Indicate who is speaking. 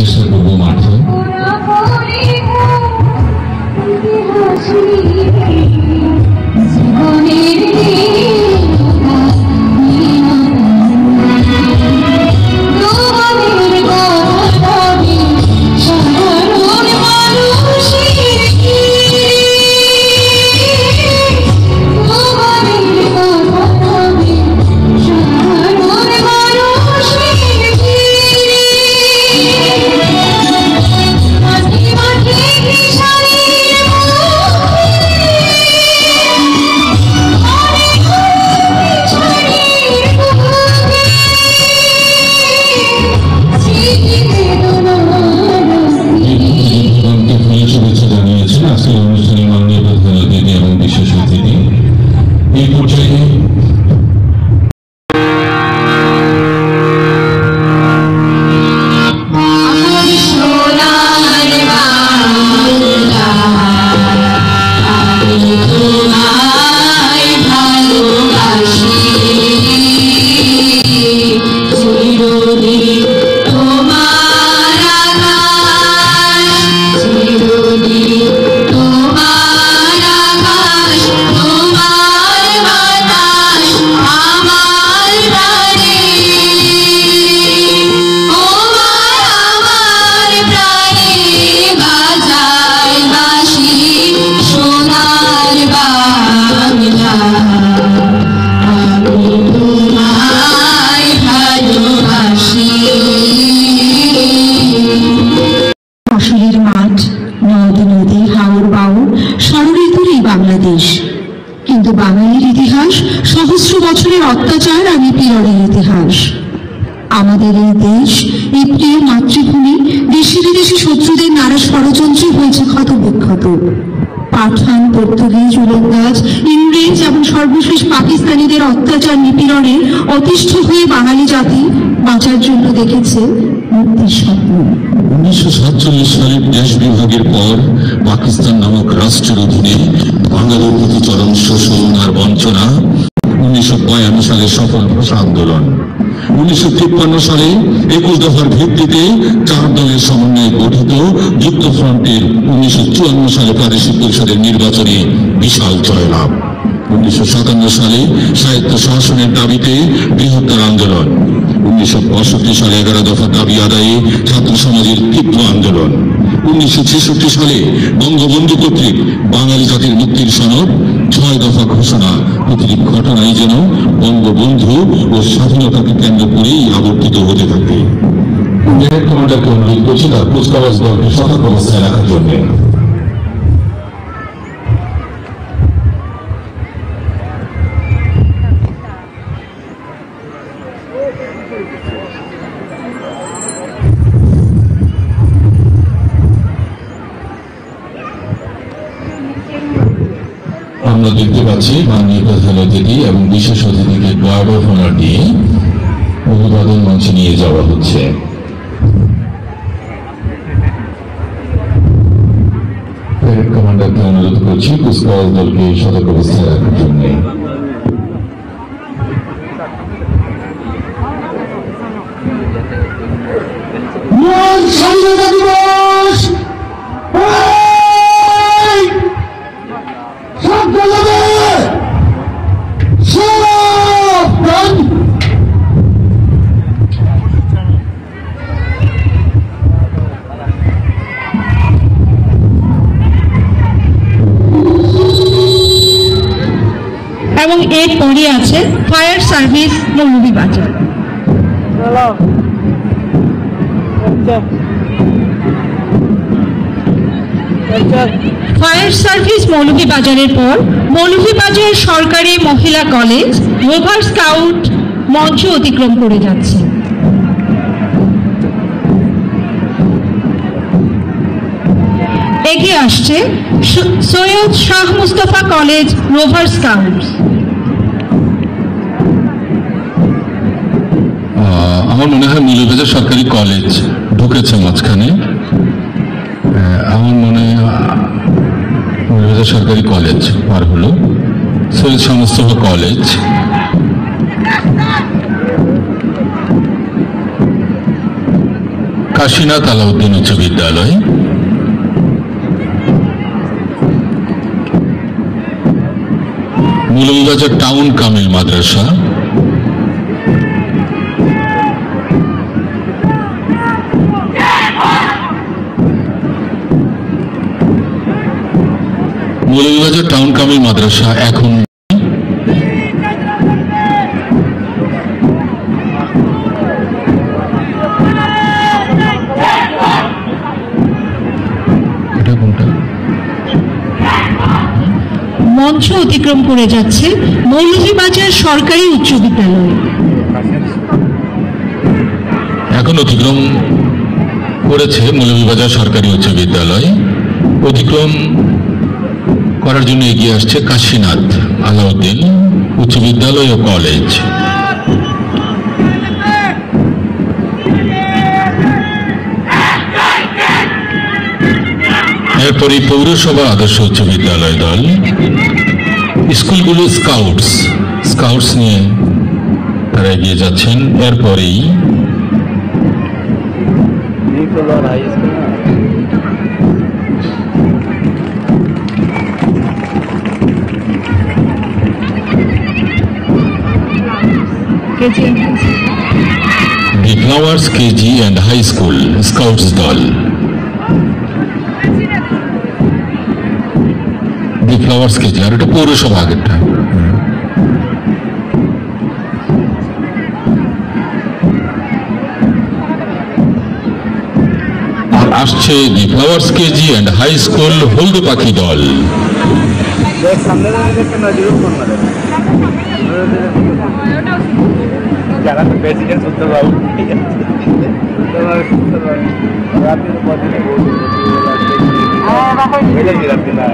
Speaker 1: 这
Speaker 2: 是我们 un হাওর বাউর ষড়ঋতুরই বাংলাদেশ। কিন্তু বাঙালির ইতিহাস সহস্র বছরের অত্যাচার আর নিপীড়নের ইতিহাস। আমাদের এই দেশ, এই প্রিয় মাতৃভূমি, দেশি বিদেশি শত্রুদের নানা ষড়যন্ত্রে হয়েছে ক্ষত বিক্ষত পাঠান, পর্তুগিজ, উলন্দাজ ইংরেজ এবং সর্বশেষ পাকিস্তানিদের অত্যাচার নিপীড়নে অতিষ্ঠ হয়ে বাঙালি জাতি বাঁচার জন্য দেখেছে মুক্তির স্বপ্ন।
Speaker 3: উনিশশো সাতচল্লিশ সালের দেশ বিভাগের পর পাকিস্তান নামক রাষ্ট্রের অধীনে বাঙালির প্রতি চরম শোষণ আর বঞ্চনা, উনিশশো সালে সফল ভাষা আন্দোলন। উনিশশো তিপ্পান্ন সালে একুশ দফার ভিত্তিতে চার দলের সমন্বয়ে গঠিত যুক্তফ্রন্টের উনিশশো চুয়ান্ন সালে প্রাদেশিক পরিষদের নির্বাচনে বিশাল জয়লাভ। উনিশশো সাতান্ন সালে সাহিত্য শাসনের দাবিতে বৃহত্তর আন্দোলন। উনিশশো পঁয়ষট্টি সালে এগারো দফা দাবি আদায়ে ছাত্র সমাজের তীব্র আন্দোলন। উনিশশো ছেষট্টি সালে বঙ্গবন্ধু কর্তৃক বাঙালি জাতির মুক্তির সনদ ছয় দফা ঘোষণা। প্রতিটি ঘটনায় যেন বঙ্গবন্ধু ও স্বাধীনতাকে কেন্দ্র করেই আবর্তিত হতে থাকে। ব্রিগেড কমান্ডারকে অনুরোধ করছি তার কুচকাওয়াজ দলকে সতর্ক অবস্থায় রাখার জন্য। আমরা দেখতে পাচ্ছি মাননীয় প্রধান অতিথি এবং বিশেষ অতিথিকে গার্ড অফ অনার দিয়ে অভিবাদন মঞ্চে নিয়ে যাওয়া হচ্ছে। কমান্ডারকে অনুরোধ করছি কুচকাওয়াজ দলকে সতর্ক অবস্থায় রাখার জন্য।
Speaker 2: এর পরে আছে fire service Moulvibazar fire service মৌলভীবাজারের পর মৌলভীবাজার সরকারি মহিলা কলেজ রোভার স্কাউট মঞ্চ অতিক্রম করে যাচ্ছে। এগিয়ে আসছে Syed Shah Mustafa college rover scouts
Speaker 3: মনে হয় মৌলভীবাজার সরকারি কলেজ ঢুকেছে মাঝখানে। আমার মনে হয় সরকারি কলেজ পার হলো। সৈয়দ সমস্তফা কলেজ কাশীনাথ আলাউদ্দিন উচ্চ বিদ্যালয়। মৌলভীবাজার টাউন কামিল মাদ্রাসা। মৌলভীবাজার টাউন কামিল মাদ্রাসা এখন
Speaker 2: মঞ্চ অতিক্রম করে যাচ্ছে মৌলভীবাজার সরকারি উচ্চ বিদ্যালয়।
Speaker 3: এখন অতিক্রম করেছে মৌলভীবাজার সরকারি উচ্চ বিদ্যালয়। অতিক্রম করার জন্য এগিয়ে আসছে কাশীনাথ আলাউদ্দিন উচ্চ বিদ্যালয় ও কলেজ। এরপরে পৌরসভা আদর্শ উচ্চ বিদ্যালয় দল, স্কুলগুলো স্কাউটস। স্কাউটস নিয়ে তারা এগিয়ে যাচ্ছেন। এরপরেই
Speaker 4: Nicolas High School না?
Speaker 3: The flowers KG and high school scouts দল দি ফ্লাওয়ার্স কেজি আর এটা পৌরসভা আগেরটা। আসছে the flowers KG and high school হলদু পাখি দল
Speaker 4: দেখ সামনে। যারা তো প্রেসিডেন্ট শুনতেবাবু রাত্রি তো পদিনে বলছি রাত্রি না